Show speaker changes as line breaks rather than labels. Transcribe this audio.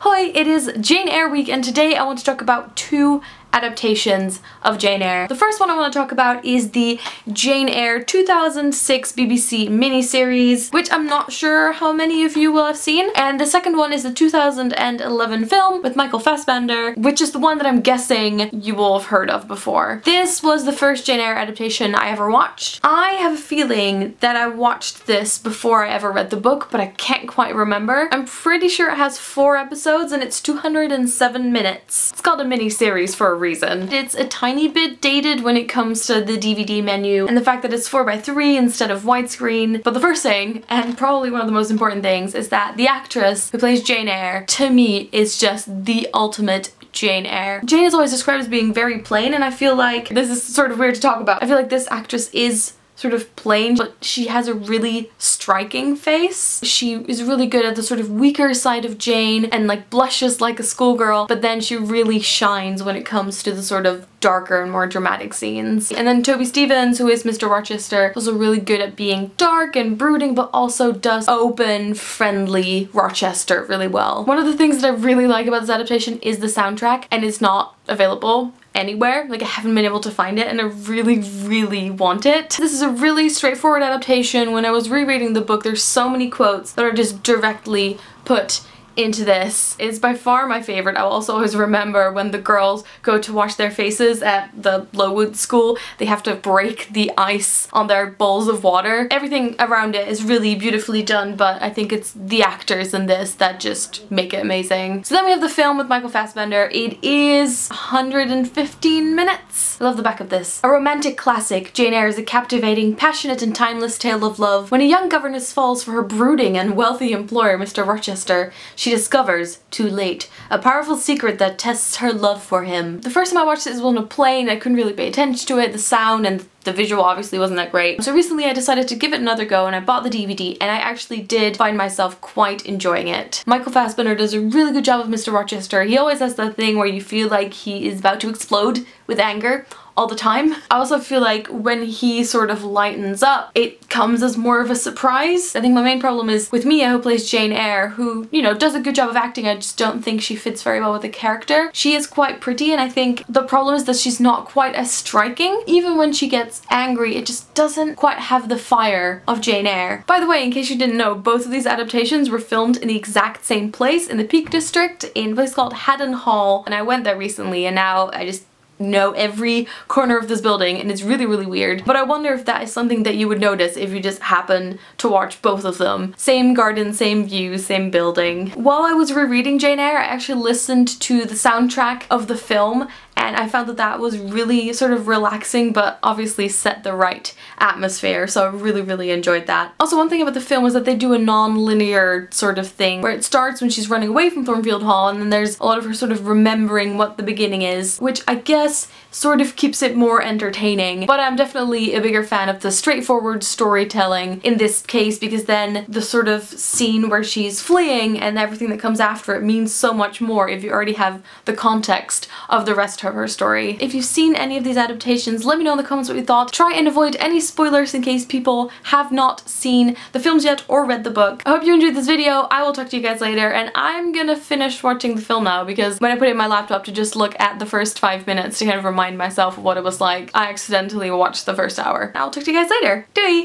Hi, it is Jane Eyre week and today I want to talk about two adaptations of Jane Eyre. The first one I want to talk about is the Jane Eyre 2006 BBC miniseries, which I'm not sure how many of you will have seen. And the second one is the 2011 film with Michael Fassbender, which is the one that I'm guessing you will have heard of before. This was the first Jane Eyre adaptation I ever watched. I have a feeling that I watched this before I ever read the book, but I can't quite remember. I'm pretty sure it has four episodes and it's 207 minutes. It's called a miniseries for a reason. It's a tiny bit dated when it comes to the DVD menu and the fact that it's 4x3 instead of widescreen. But the first thing, and probably one of the most important things, is that the actress who plays Jane Eyre, to me, is just the ultimate Jane Eyre. Jane is always described as being very plain and I feel like this is sort of weird to talk about. I feel like this actress is sort of plain, but she has a really striking face. She is really good at the sort of weaker side of Jane and like blushes like a schoolgirl, but then she really shines when it comes to the sort of darker and more dramatic scenes. And then Toby Stephens, who is Mr. Rochester, is also really good at being dark and brooding, but also does open, friendly Rochester really well. One of the things that I really like about this adaptation is the soundtrack, and it's not available anywhere. Like I haven't been able to find it and I really, really want it. This is a really straightforward adaptation. When I was rereading the book, there's so many quotes that are just directly put into this is by far my favorite. I'll also always remember when the girls go to wash their faces at the Lowood school, they have to break the ice on their bowls of water. Everything around it is really beautifully done, but I think it's the actors in this that just make it amazing. So then we have the film with Michael Fassbender. It is 115 minutes. I love the back of this. A romantic classic, Jane Eyre is a captivating, passionate and timeless tale of love. When a young governess falls for her brooding and wealthy employer, Mr. Rochester, she she discovers, too late, a powerful secret that tests her love for him. The first time I watched this was on a plane, I couldn't really pay attention to it, the sound and the visual obviously wasn't that great. So recently I decided to give it another go and I bought the DVD and I actually did find myself quite enjoying it. Michael Fassbender does a really good job of Mr. Rochester. He always has that thing where you feel like he is about to explode with anger all the time. I also feel like when he sort of lightens up, it comes as more of a surprise. I think my main problem is with Mia, who plays Jane Eyre, who, you know, does a good job of acting. I just don't think she fits very well with the character. She is quite pretty and I think the problem is that she's not quite as striking. Even when she gets angry, it just doesn't quite have the fire of Jane Eyre. By the way, in case you didn't know, both of these adaptations were filmed in the exact same place in the Peak District in a place called Haddon Hall and I went there recently and now I just know every corner of this building and it's really really weird but I wonder if that is something that you would notice if you just happen to watch both of them. Same garden, same view, same building. While I was rereading Jane Eyre I actually listened to the soundtrack of the film and I found that that was really sort of relaxing but obviously set the right atmosphere so I really really enjoyed that. Also one thing about the film is that they do a non-linear sort of thing where it starts when she's running away from Thornfield Hall and then there's a lot of her sort of remembering what the beginning is which I guess sort of keeps it more entertaining but I'm definitely a bigger fan of the straightforward storytelling in this case because then the sort of scene where she's fleeing and everything that comes after it means so much more if you already have the context of the rest of her story. If you've seen any of these adaptations, let me know in the comments what you thought. Try and avoid any spoilers in case people have not seen the films yet or read the book. I hope you enjoyed this video. I will talk to you guys later and I'm gonna finish watching the film now because when I put it in my laptop to just look at the first five minutes to kind of remind myself what it was like, I accidentally watched the first hour. I'll talk to you guys later. Doei!